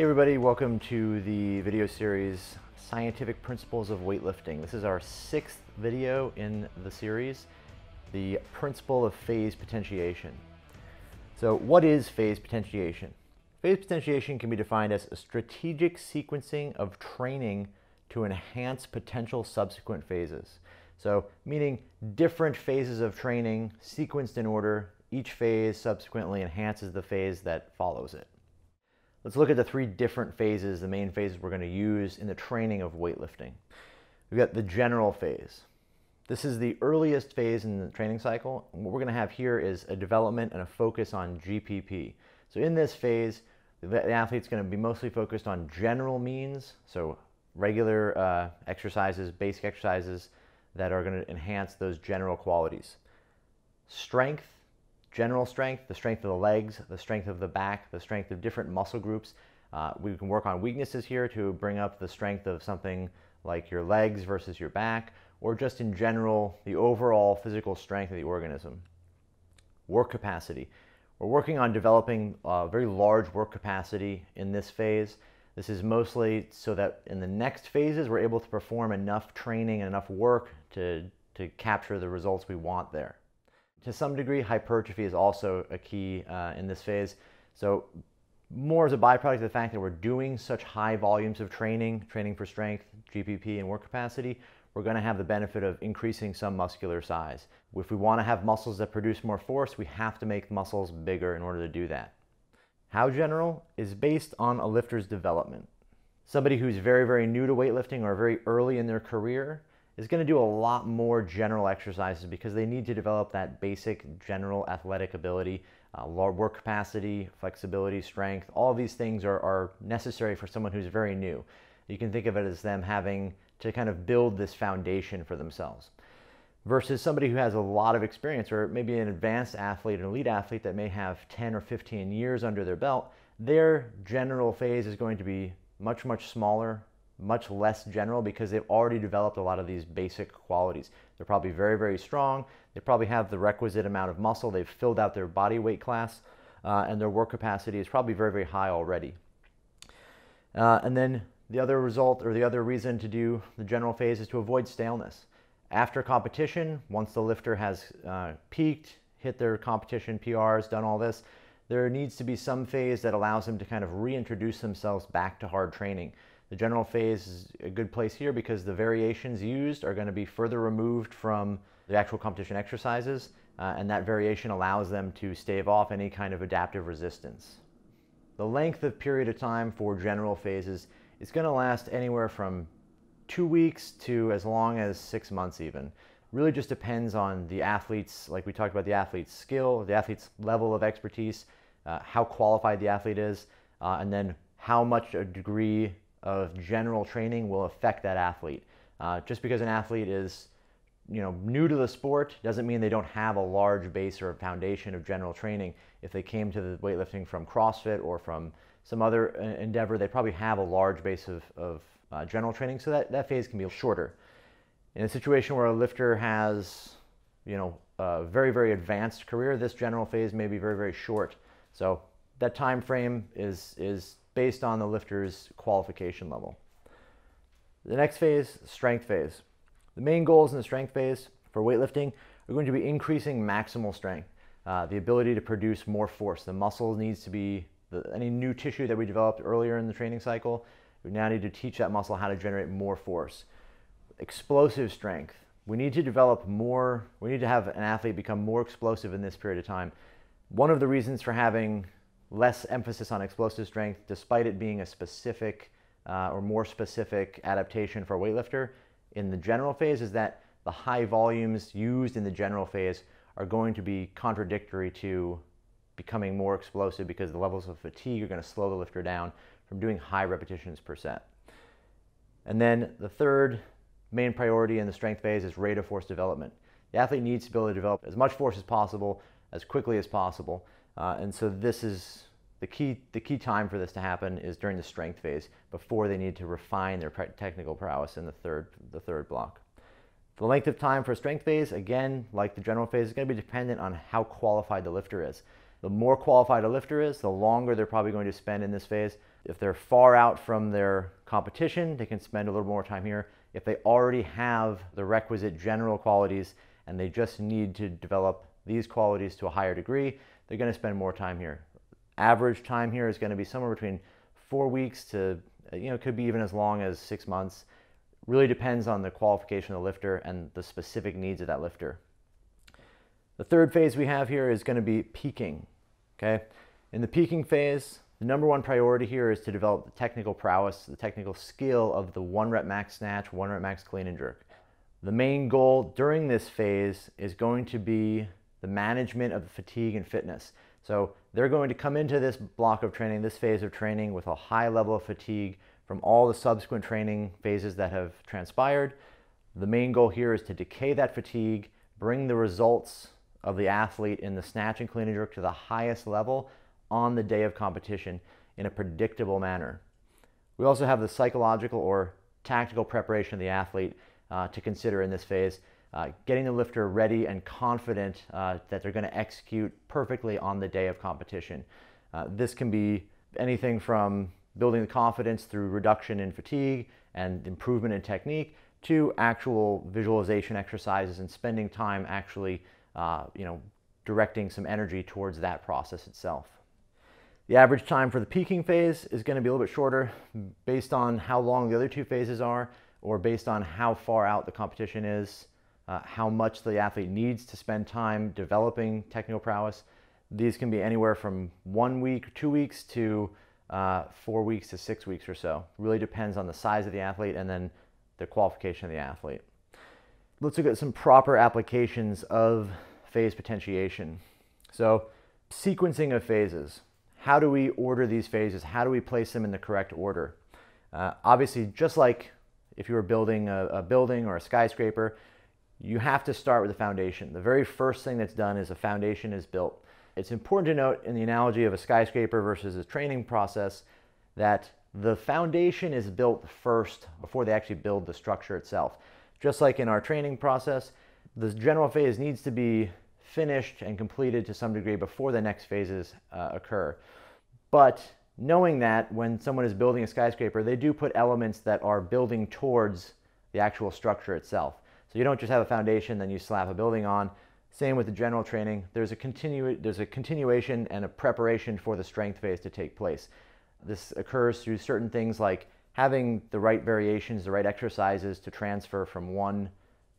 Hey everybody, welcome to the video series Scientific Principles of Weightlifting. This is our sixth video in the series, the principle of phase potentiation. So what is phase potentiation? Phase potentiation can be defined as a strategic sequencing of training to enhance potential subsequent phases. So meaning different phases of training sequenced in order, each phase subsequently enhances the phase that follows it. Let's look at the three different phases, the main phases we're going to use in the training of weightlifting. We've got the general phase. This is the earliest phase in the training cycle. What we're going to have here is a development and a focus on GPP. So in this phase, the athlete's going to be mostly focused on general means, so regular uh, exercises, basic exercises that are going to enhance those general qualities. Strength general strength, the strength of the legs, the strength of the back, the strength of different muscle groups. Uh, we can work on weaknesses here to bring up the strength of something like your legs versus your back, or just in general, the overall physical strength of the organism. Work capacity. We're working on developing a very large work capacity in this phase. This is mostly so that in the next phases, we're able to perform enough training and enough work to, to capture the results we want there to some degree, hypertrophy is also a key uh, in this phase. So more as a byproduct of the fact that we're doing such high volumes of training, training for strength, GPP, and work capacity, we're going to have the benefit of increasing some muscular size. If we want to have muscles that produce more force, we have to make muscles bigger in order to do that. How general is based on a lifter's development. Somebody who's very, very new to weightlifting or very early in their career is going to do a lot more general exercises because they need to develop that basic general athletic ability, uh, work capacity, flexibility, strength. All these things are, are necessary for someone who's very new. You can think of it as them having to kind of build this foundation for themselves. Versus somebody who has a lot of experience, or maybe an advanced athlete, an elite athlete that may have 10 or 15 years under their belt, their general phase is going to be much, much smaller, much less general because they've already developed a lot of these basic qualities. They're probably very, very strong. They probably have the requisite amount of muscle. They've filled out their body weight class, uh, and their work capacity is probably very, very high already. Uh, and then the other result or the other reason to do the general phase is to avoid staleness. After competition, once the lifter has uh, peaked, hit their competition PRs, done all this, there needs to be some phase that allows them to kind of reintroduce themselves back to hard training. The general phase is a good place here because the variations used are going to be further removed from the actual competition exercises, uh, and that variation allows them to stave off any kind of adaptive resistance. The length of period of time for general phases is going to last anywhere from two weeks to as long as six months even. Really just depends on the athlete's, like we talked about the athlete's skill, the athlete's level of expertise, uh, how qualified the athlete is, uh, and then how much a degree of general training will affect that athlete. Uh, just because an athlete is you know, new to the sport doesn't mean they don't have a large base or a foundation of general training. If they came to the weightlifting from CrossFit or from some other uh, endeavor, they probably have a large base of, of uh, general training, so that, that phase can be shorter. In a situation where a lifter has, you know, a very, very advanced career, this general phase may be very, very short. So that time frame is, is based on the lifter's qualification level. The next phase, strength phase. The main goals in the strength phase for weightlifting are going to be increasing maximal strength, uh, the ability to produce more force. The muscle needs to be, the, any new tissue that we developed earlier in the training cycle, we now need to teach that muscle how to generate more force. Explosive strength. We need to develop more, we need to have an athlete become more explosive in this period of time. One of the reasons for having less emphasis on explosive strength, despite it being a specific uh, or more specific adaptation for a weightlifter in the general phase, is that the high volumes used in the general phase are going to be contradictory to becoming more explosive because the levels of fatigue are going to slow the lifter down from doing high repetitions per set. And then the third main priority in the strength phase is rate of force development. The athlete needs to be able to develop as much force as possible, as quickly as possible, uh, and so this is the key, the key time for this to happen is during the strength phase before they need to refine their technical prowess in the third, the third block. The length of time for a strength phase, again, like the general phase, is going to be dependent on how qualified the lifter is. The more qualified a lifter is, the longer they're probably going to spend in this phase. If they're far out from their competition, they can spend a little more time here. If they already have the requisite general qualities and they just need to develop these qualities to a higher degree, they're going to spend more time here. Average time here is going to be somewhere between four weeks to, you know, could be even as long as six months. Really depends on the qualification of the lifter and the specific needs of that lifter. The third phase we have here is going to be peaking. Okay, in the peaking phase, the number one priority here is to develop the technical prowess, the technical skill of the one rep max snatch, one rep max clean and jerk. The main goal during this phase is going to be the management of fatigue and fitness. So they're going to come into this block of training, this phase of training with a high level of fatigue from all the subsequent training phases that have transpired. The main goal here is to decay that fatigue, bring the results of the athlete in the snatch and clean and jerk to the highest level on the day of competition in a predictable manner. We also have the psychological or tactical preparation of the athlete uh, to consider in this phase, uh, getting the lifter ready and confident uh, that they're going to execute perfectly on the day of competition. Uh, this can be anything from building the confidence through reduction in fatigue and improvement in technique to actual visualization exercises and spending time actually uh, you know, directing some energy towards that process itself. The average time for the peaking phase is going to be a little bit shorter based on how long the other two phases are or based on how far out the competition is, uh, how much the athlete needs to spend time developing technical prowess. These can be anywhere from one week, two weeks to uh, four weeks to six weeks or so. Really depends on the size of the athlete and then the qualification of the athlete. Let's look at some proper applications of phase potentiation. So sequencing of phases. How do we order these phases? How do we place them in the correct order? Uh, obviously, just like if you were building a, a building or a skyscraper, you have to start with the foundation. The very first thing that's done is a foundation is built. It's important to note in the analogy of a skyscraper versus a training process that the foundation is built first before they actually build the structure itself. Just like in our training process, the general phase needs to be finished and completed to some degree before the next phases uh, occur. But knowing that when someone is building a skyscraper, they do put elements that are building towards the actual structure itself. So you don't just have a foundation, then you slap a building on. Same with the general training. There's a, continu- there's a continuation and a preparation for the strength phase to take place. This occurs through certain things like having the right variations, the right exercises to transfer from one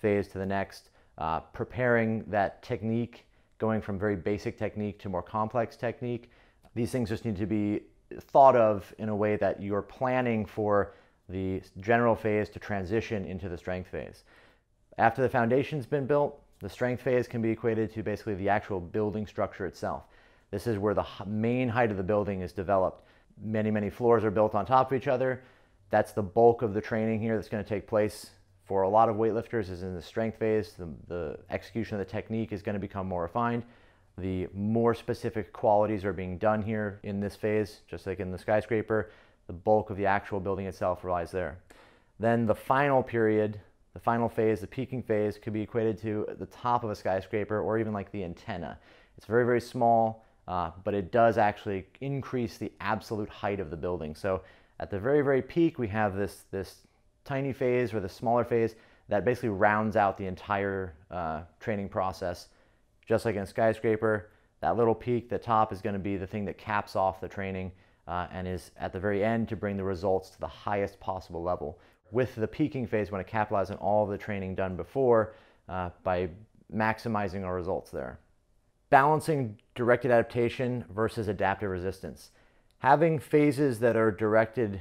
phase to the next, uh, preparing that technique, going from very basic technique to more complex technique. These things just need to be thought of in a way that you're planning for the general phase to transition into the strength phase. After the foundation's been built, the strength phase can be equated to basically the actual building structure itself. This is where the main height of the building is developed. Many, many floors are built on top of each other. That's the bulk of the training here that's going to take place for a lot of weightlifters is in the strength phase. The, the execution of the technique is going to become more refined. The more specific qualities are being done here in this phase, just like in the skyscraper. The bulk of the actual building itself relies there. Then the final period, the final phase, the peaking phase, could be equated to the top of a skyscraper or even like the antenna. It's very, very small, uh, but it does actually increase the absolute height of the building. So at the very, very peak, we have this, this tiny phase or the smaller phase that basically rounds out the entire uh, training process. Just like in a skyscraper, that little peak, the top is going to be the thing that caps off the training uh, and is at the very end to bring the results to the highest possible level. With the peaking phase, when it capitalizes on all the training done before uh, by maximizing our results there. Balancing directed adaptation versus adaptive resistance. Having phases that are directed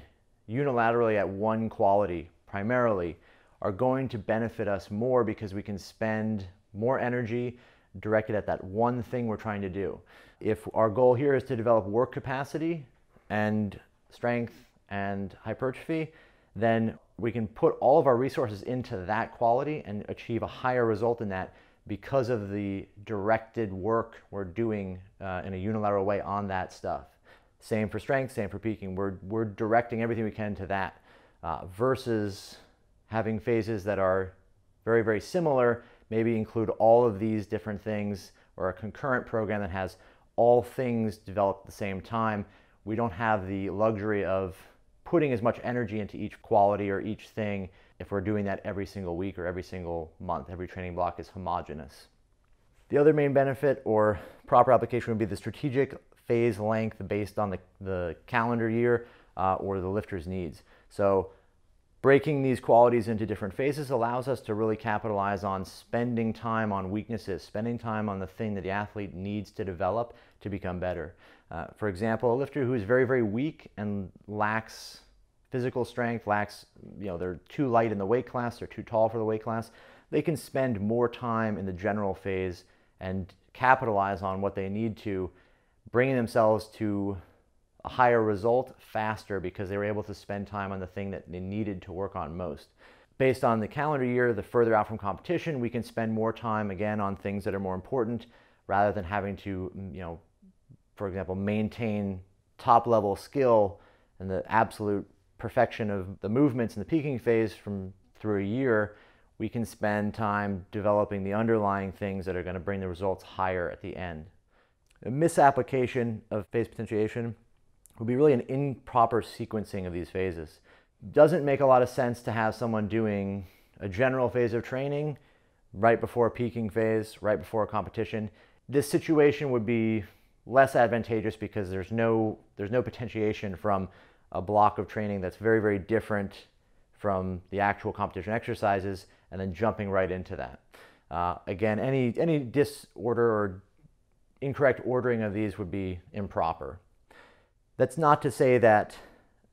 unilaterally at one quality primarily are going to benefit us more because we can spend more energy directed at that one thing we're trying to do. If our goal here is to develop work capacity and strength and hypertrophy, then we can put all of our resources into that quality and achieve a higher result in that because of the directed work we're doing uh, in a unilateral way on that stuff. Same for strength, same for peaking. We're, we're directing everything we can to that uh, versus having phases that are very, very similar, maybe include all of these different things or a concurrent program that has all things developed at the same time we don't have the luxury of putting as much energy into each quality or each thing if we're doing that every single week or every single month. Every training block is homogeneous. The other main benefit or proper application would be the strategic phase length based on the, the calendar year uh, or the lifter's needs. So breaking these qualities into different phases allows us to really capitalize on spending time on weaknesses, spending time on the thing that the athlete needs to develop to become better. Uh, for example, a lifter who is very, very weak and lacks physical strength, lacks, you know, they're too light in the weight class, they're too tall for the weight class, they can spend more time in the general phase and capitalize on what they need to, bringing themselves to a higher result faster because they were able to spend time on the thing that they needed to work on most. Based on the calendar year, the further out from competition, we can spend more time again on things that are more important rather than having to, you know, for example, maintain top level skill and the absolute perfection of the movements in the peaking phase from through a year, we can spend time developing the underlying things that are going to bring the results higher at the end. A misapplication of phase potentiation would be really an improper sequencing of these phases. Doesn't make a lot of sense to have someone doing a general phase of training right before a peaking phase, right before a competition. This situation would be less advantageous because there's no, there's no potentiation from a block of training that's very, very different from the actual competition exercises and then jumping right into that. Uh, again, any, any disorder or incorrect ordering of these would be improper. That's not to say that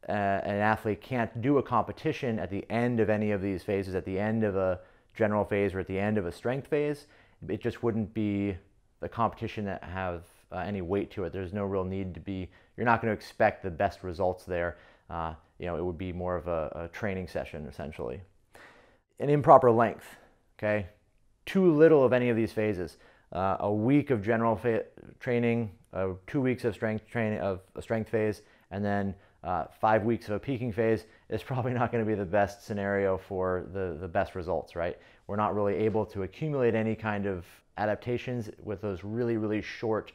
uh, an athlete can't do a competition at the end of any of these phases, at the end of a general phase or at the end of a strength phase. It just wouldn't be the competition that have uh, any weight to it. There's no real need to be, you're not going to expect the best results there. Uh, you know, it would be more of a, a training session essentially. An improper length, okay? Too little of any of these phases. Uh, a week of general training, uh, two weeks of strength training of a strength phase, and then uh, five weeks of a peaking phase is probably not going to be the best scenario for the, the best results, right? We're not really able to accumulate any kind of adaptations with those really, really short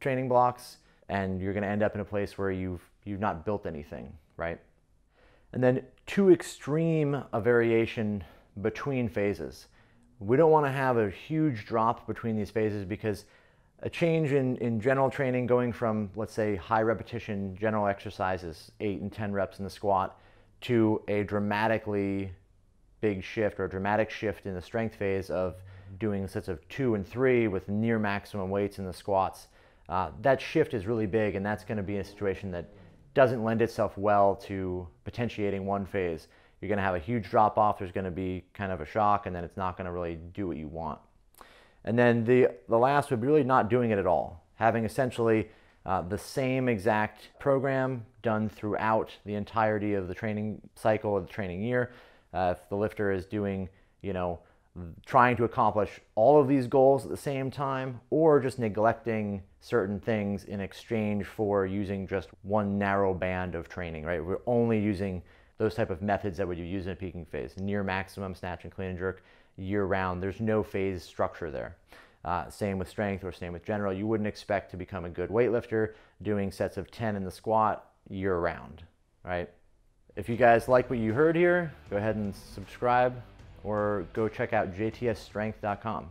training blocks, and you're going to end up in a place where you've, you've not built anything, right? And then too extreme a variation between phases. We don't want to have a huge drop between these phases because a change in, in general training going from, let's say, high repetition general exercises, eight and 10 reps in the squat, to a dramatically big shift or a dramatic shift in the strength phase of doing sets of two and three with near maximum weights in the squats. Uh, that shift is really big, and that's going to be a situation that doesn't lend itself well to potentiating one phase. You're going to have a huge drop off, there's going to be kind of a shock, and then it's not going to really do what you want. And then the, the last would be really not doing it at all, having essentially uh, the same exact program done throughout the entirety of the training cycle of the training year. Uh, if the lifter is doing, you know, trying to accomplish all of these goals at the same time or just neglecting certain things in exchange for using just one narrow band of training, right? We're only using those type of methods that would use in a peaking phase, near maximum snatch and clean and jerk year round. There's no phase structure there. Uh, same with strength or same with general. You wouldn't expect to become a good weightlifter doing sets of 10 in the squat year round, right? If you guys like what you heard here, go ahead and subscribe or go check out jtsstrength.com.